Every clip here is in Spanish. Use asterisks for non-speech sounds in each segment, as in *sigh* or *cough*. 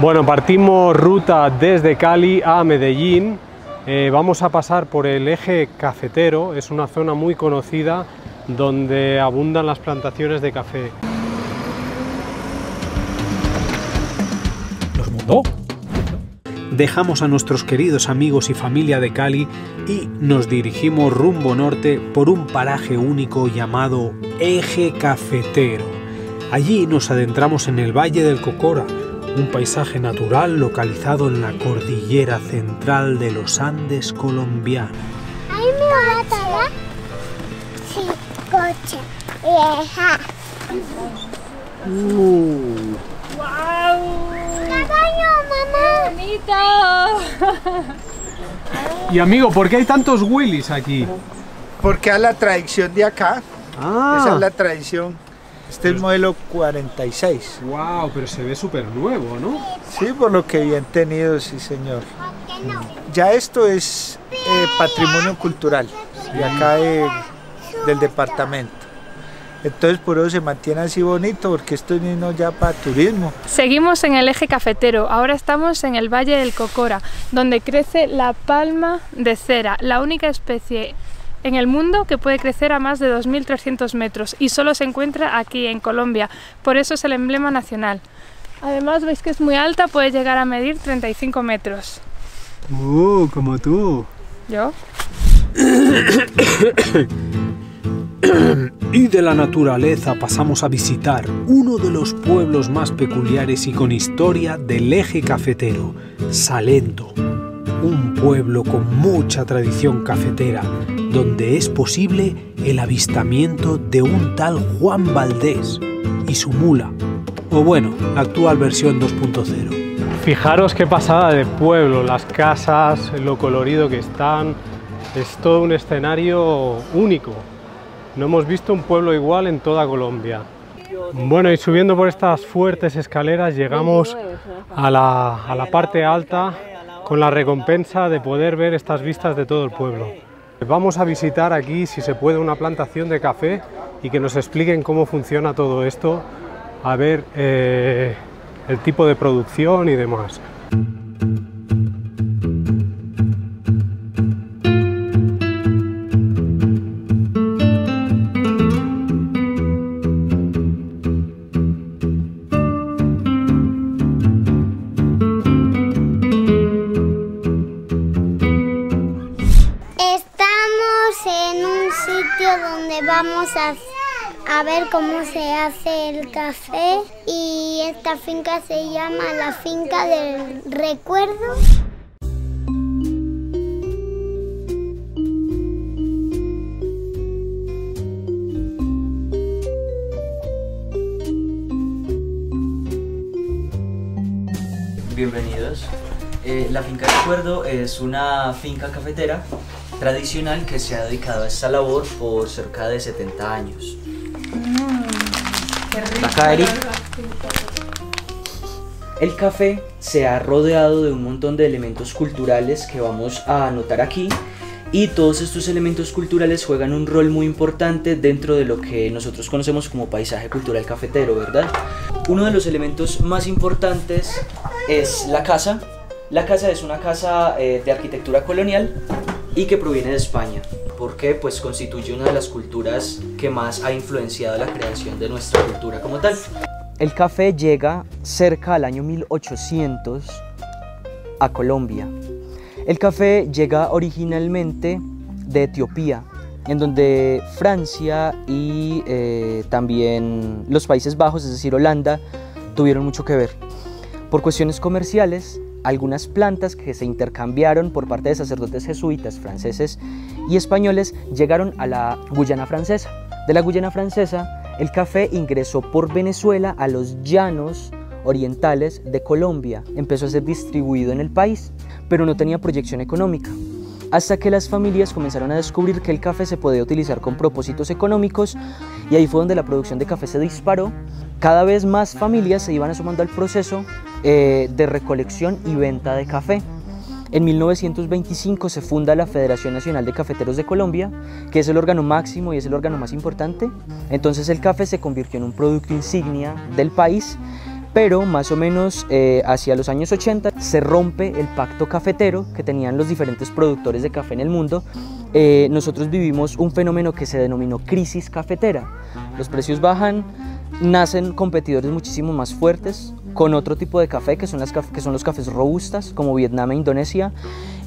Bueno, partimos ruta desde Cali a Medellín. Eh, vamos a pasar por el eje cafetero, es una zona muy conocida donde abundan las plantaciones de café. ¿Nos mudó? Dejamos a nuestros queridos amigos y familia de Cali y nos dirigimos rumbo norte por un paraje único llamado Eje Cafetero. Allí nos adentramos en el Valle del Cocora, un paisaje natural localizado en la cordillera central de los Andes colombianos. ¿Ahí me va a Sí, coche. Vieja. Uh. ¡Wow! mamá! ¡Bonito! Y amigo, ¿por qué hay tantos Willys aquí? Porque es la tradición de acá. Ah. Esa es la tradición. Este es el modelo 46. Wow, pero se ve súper nuevo, ¿no? Sí, por lo que bien tenido, sí señor. Ya esto es eh, patrimonio cultural de acá de- del departamento. Entonces por eso se mantiene así bonito, porque esto es vino ya para turismo. Seguimos en el eje cafetero, ahora estamos en el Valle del Cocora, donde crece la palma de cera, la única especie en el mundo que puede crecer a más de 2.300 metros y solo se encuentra aquí en Colombia, por eso es el emblema nacional. Además veis que es muy alta, puede llegar a medir 35 metros. Uh, como tú. ¿Yo? *coughs* Y de la naturaleza pasamos a visitar uno de los pueblos más peculiares y con historia del eje cafetero, Salento. Un pueblo con mucha tradición cafetera, donde es posible el avistamiento de un tal Juan Valdés y su mula, o bueno, actual versión 2.0. Fijaros qué pasada de pueblo, las casas, lo colorido que están. Es todo un escenario único. No hemos visto un pueblo igual en toda Colombia. Bueno, y subiendo por estas fuertes escaleras llegamos a la, a la parte alta con la recompensa de poder ver estas vistas de todo el pueblo. Vamos a visitar aquí, si se puede, una plantación de café y que nos expliquen cómo funciona todo esto, a ver eh, el tipo de producción y demás. Vamos a, a ver cómo se hace el café y esta finca se llama la finca del recuerdo. Bienvenidos. Eh, la finca Recuerdo es una finca cafetera tradicional que se ha dedicado a esta labor por cerca de 70 años. Acá, Eric. El café se ha rodeado de un montón de elementos culturales que vamos a anotar aquí y todos estos elementos culturales juegan un rol muy importante dentro de lo que nosotros conocemos como paisaje cultural cafetero, ¿verdad? Uno de los elementos más importantes es la casa. La casa es una casa eh, de arquitectura colonial y que proviene de España, porque pues constituye una de las culturas que más ha influenciado la creación de nuestra cultura como tal. El café llega cerca al año 1800 a Colombia. El café llega originalmente de Etiopía, en donde Francia y eh, también los Países Bajos, es decir, Holanda, tuvieron mucho que ver. Por cuestiones comerciales, algunas plantas que se intercambiaron por parte de sacerdotes jesuitas franceses y españoles llegaron a la Guyana francesa. De la Guyana francesa, el café ingresó por Venezuela a los llanos orientales de Colombia. Empezó a ser distribuido en el país, pero no tenía proyección económica. Hasta que las familias comenzaron a descubrir que el café se podía utilizar con propósitos económicos y ahí fue donde la producción de café se disparó. Cada vez más familias se iban sumando al proceso eh, de recolección y venta de café. En 1925 se funda la Federación Nacional de Cafeteros de Colombia, que es el órgano máximo y es el órgano más importante. Entonces el café se convirtió en un producto insignia del país, pero más o menos eh, hacia los años 80 se rompe el pacto cafetero que tenían los diferentes productores de café en el mundo. Eh, nosotros vivimos un fenómeno que se denominó crisis cafetera. Los precios bajan, nacen competidores muchísimo más fuertes con otro tipo de café que son, los cafés robustas como Vietnam e Indonesia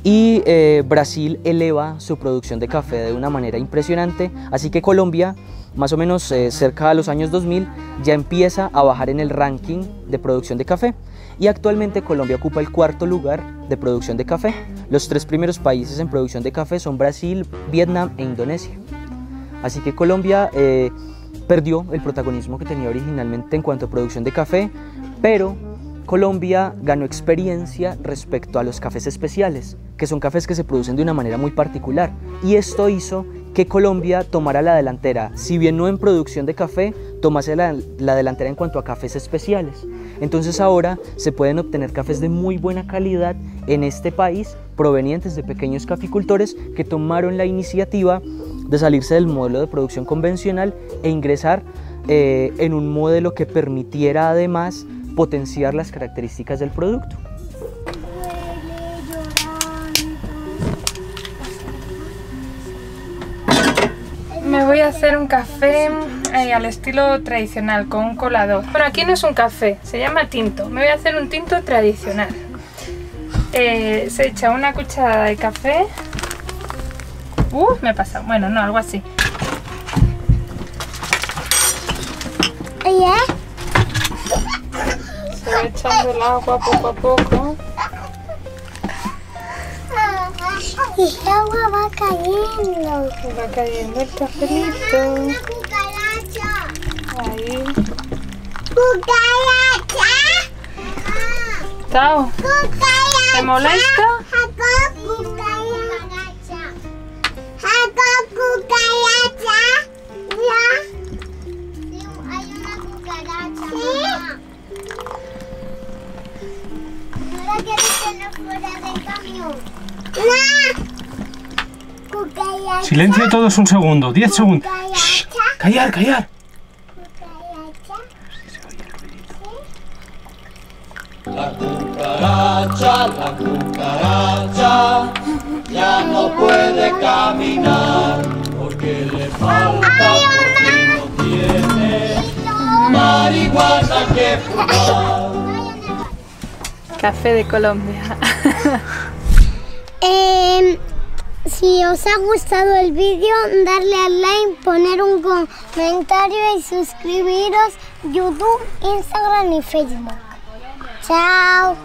y eh, Brasil eleva su producción de café de una manera impresionante, así que Colombia más o menos eh, cerca de los años 2000, ya empieza a bajar en el ranking de producción de café. Y actualmente Colombia ocupa el cuarto lugar de producción de café. Los tres primeros países en producción de café son Brasil, Vietnam e Indonesia. Así que Colombia eh, perdió el protagonismo que tenía originalmente en cuanto a producción de café, pero Colombia ganó experiencia respecto a los cafés especiales, que son cafés que se producen de una manera muy particular. Y esto hizo que Colombia tomara la delantera, si bien no en producción de café, tomase la, delantera en cuanto a cafés especiales. Entonces ahora se pueden obtener cafés de muy buena calidad en este país, provenientes de pequeños caficultores que tomaron la iniciativa de salirse del modelo de producción convencional e ingresar eh, en un modelo que permitiera además potenciar las características del producto. Me voy a hacer un café eh, al estilo tradicional, con un colador. Bueno, aquí no es un café, se llama tinto. Me voy a hacer un tinto tradicional. Eh, se echa una cucharada de café. Uh, me he pasado. Bueno, no, algo así. Va echando el agua poco a poco. Y el agua va cayendo. Va cayendo el cafelito. Una cucaracha. Ahí. Cucaracha. Tao, Cucaracha. ¿te molesta? Silencio todos un segundo, 10 segundos. Cucaracha. Callar, callar. Cucaracha. cucaracha, la cucaracha ya no puede caminar porque le falta porque no tiene marihuana que fumar. Café de Colombia. *laughs* Em, si os ha gustado el vídeo, darle al like, poner un comentario y suscribiros YouTube, Instagram y Facebook. Chao.